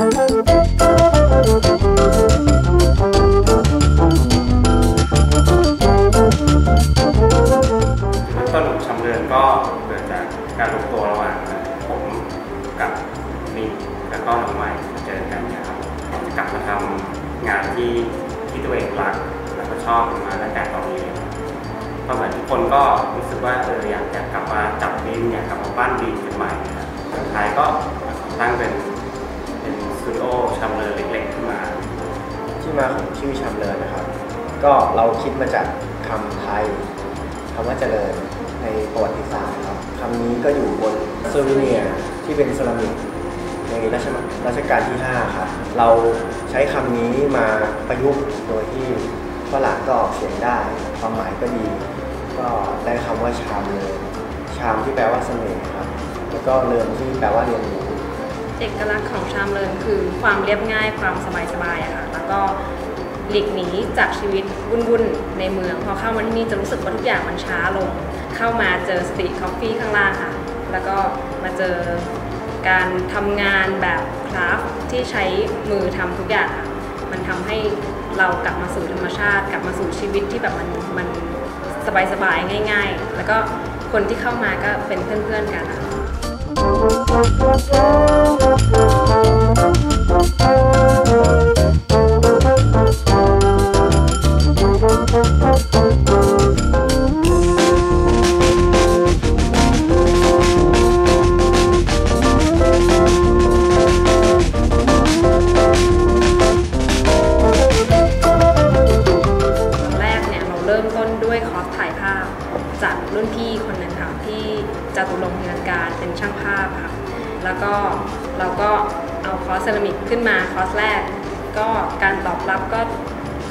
ต้นชำเรือนก็เกิดจากการรวมตัวระหว่างผมกับมีแล้วก็น้องใหม่มาเจอกันนะครับจะกลับมาทำงานที่ที่ตัวเองรักแล้วก็ชอบมาตั้งแต่ตอนนี้ก็เหมือนทุกคนก็รู้สึกว่าเอออยากจะกลับมาจับดินอยากกลับมาปั้นดินกันใหม่นะครับสุดท้ายก็ตั้งเป็น ตูดิโอชำเรือนเล็กๆขึ้นมา ที่มาของชื่อชามเลินนะครับ ก็เราคิดมาจากคำไทยคำว่าเจริญในประวัติศาสตร์ครับคำนี้ก็อยู่บนเซอร์วิเนียที่เป็นเซรามิกในรัชกาลรัชกาลที่ 5 ครับ เราใช้คำนี้มาประยุกต์โดยที่ฝรั่งก็ออกเสียงได้ ความหมายก็ดี ก็ได้คำว่า Charm Learn charm ที่แปลว่าเสน่ห์ครับ แล้วก็ learn ที่แปลว่าเรียนรู้ เอกลักษณ์ของ Charm Learn คือความเรียบง่ายความสบายๆอะค่ะแล้วก็หลีกหนีจากชีวิตวุ่นๆในเมือง พอเข้ามาที่นี่จะรู้สึกว่าทุกอย่างมันช้าลง เข้ามาเจอ street coffee ข้างล่างค่ะ แล้วก็มาเจอการทำงานแบบ craft ที่ใช้มือทำทุกอย่างค่ะมันทำให้เรากลับมาสู่ธรรมชาติ กลับมาสู่ชีวิตที่แบบมันมันสบายๆง่าย ๆ แล้วก็คนที่เข้ามาก็เป็นเพื่อนๆกันค่ะตอน แรกเนี่ยเราเริ่มต้นด้วยคอร์สถ่ายภาพ จากรุ่นพี่คนหนึ่งค่ะที่จตุรงค์พินันการเป็นช่างภาพค่ะ แล้วก็เราก็เอาคอร์สเซรามิกขึ้นมาคอร์สแรก ก็การตอบรับก็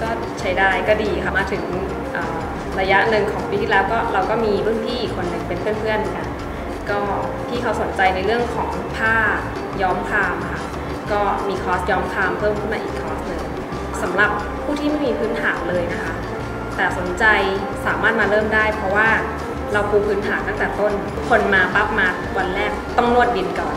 ก็ใช้ได้ก็ดีค่ะมาถึงระยะหนึ่งของปีที่แล้วก็เราก็มีรุ่นพี่อีกคนหนึ่งเป็นเพื่อนๆกันก็พี่เขาสนใจในเรื่องของผ้าย้อมครามค่ะก็มีคอร์สย้อมครามเพิ่มขึ้นมาอีกคอร์สหนึ่งสำหรับผู้ที่ไม่มีพื้นฐานเลยนะคะ แต่สนใจสามารถมาเริ่มได้เพราะว่า เราปูพื้นฐานตั้งแต่ต้น คนมาปั๊บมาวันแรกต้องนวดดินก่อน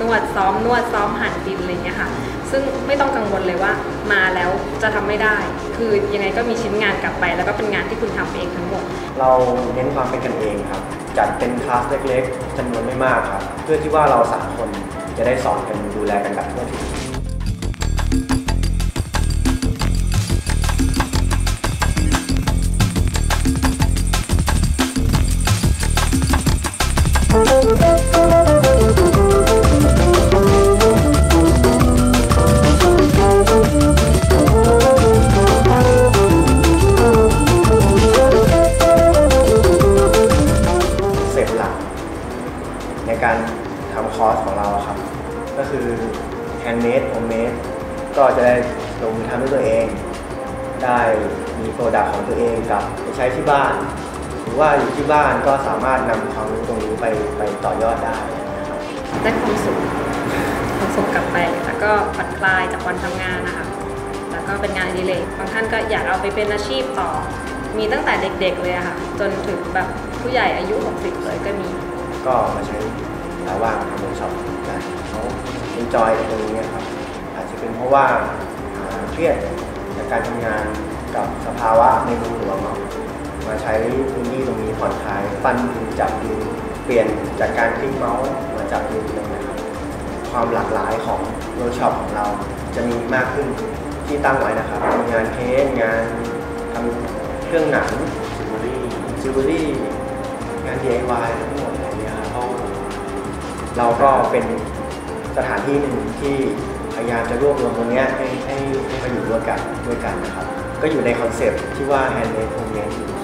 นวดซ้อมนวดซ้อมหั่นดินอะไรเงี้ยค่ะ ซึ่งไม่ต้องกังวลเลยว่ามาแล้วจะทำไม่ได้ คือยังไงก็มีชิ้นงานกลับไป แล้วก็เป็นงานที่คุณทำเองทั้งหมด เราเน้นความเป็นกันเองครับ จัดเป็นคลาสเล็กๆจำนวนไม่มากครับ เพื่อที่ว่าเราสามคนจะได้สอนกันดูแลกันแบบทั่วถึง ในการทำคอร์สของเราครับ ก็คือ handmade homemade ก็จะได้ลงมือทำด้วยตัวเอง ได้มี product ของตัวเองกลับไปใช้ที่บ้าน หรือว่าอยู่ที่บ้านก็สามารถนำความรู้ตรงนี้ไปไปต่อยอดได้นะครับได้ความสุขความสุขกลับไป แล้วก็ผ่อนคลายจากวันทำงานนะคะแล้วก็เป็นงานอดิเรกบางท่านก็อยากเอาไปเป็นอาชีพต่อ มีตั้งแต่เด็กๆเลยค่ะ จนถึงแบบผู้ใหญ่อายุ 60 เลยก็มี ก็มาใช้เวลาว่างทำเวิร์กช็อปกันเขา enjoy ตรงนี้ครับอาจจะเป็นเพราะว่าเครียดจากการทำงานกับสภาวะในเมืองหลวงเรามาใช้พื้นที่ตรงนี้ผ่อนคลายปั้นดินจับดินเปลี่ยนจากการ click mouse มาจับดินเลยนะครับความหลากหลายของเวิร์กช็อปของเราจะมีมากขึ้นที่ตั้งไว้นะครับงาน paint งานทำเครื่องหนัง jewelry jewelry งาน DIY เราก็เป็นสถานที่หนึ่งที่พยายามจะรวบรวมตรงนี้ให้ให้ให้มาอยู่ร่วมกันด้วยกันนะครับ ก็อยู่ใน concept ที่ว่า handmade homemade